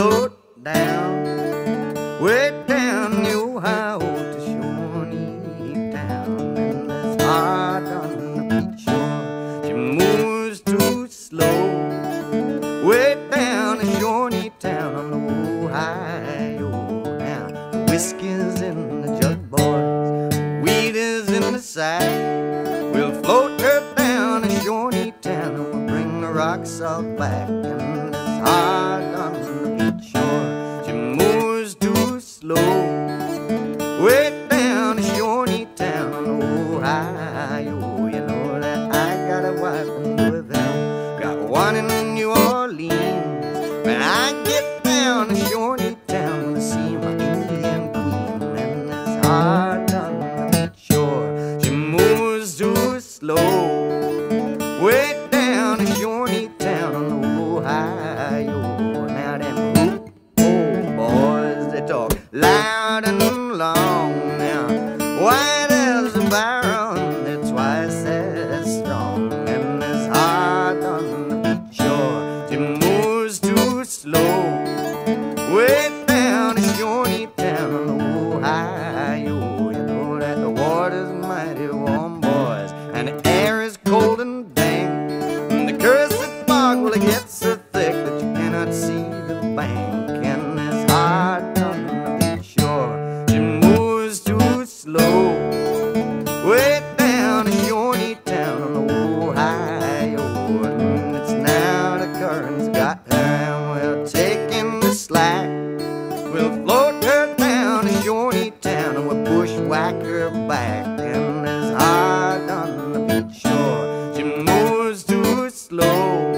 down, way down the Ohio to Shawnee Town. And it's hard on the beach shore. She moves too slow, way down to Shawnee Town on the Ohio. Now the whiskey's in the jug, boys, weed is in the sack. We'll float her down to Shawnee Town and we'll bring the rocks all back. When I get down to Shawnee Town to see my Indian queen, and it's hard on the beach shore. She moves too slow. Way down to Shawnee Town on Ohio. Now them old boys they talk loud and long now. White as a barrel, they're twice as strong. And it's hard on the shore. Slow. Way down to Shawnee Town Ohio. You know that the water's mighty warm, boys, and the air is cold and dank. And the cursed fog, well, it gets so thick that you cannot see the bank. And it's hard the beach shore. She moves too slow. Way down to Shawnee Town Ohio. And it's now the current's got her, Cape Town and we're bushwhacker back. And it's hard on the beach shore. She moves too slow.